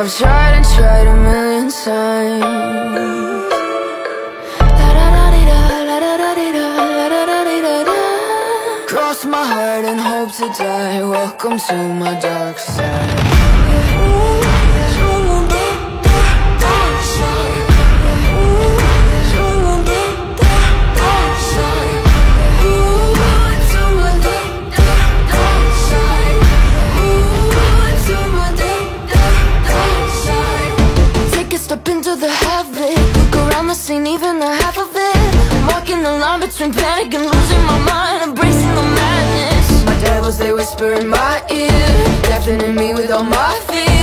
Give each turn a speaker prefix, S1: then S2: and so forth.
S1: I've tried and tried a million times. Cross my heart and hope to die. Welcome to my dark side the even the half of it. Walking the line between panic and losing my mind. Embracing the madness. My devils, they whisper in my ear. Deafening me with all my fears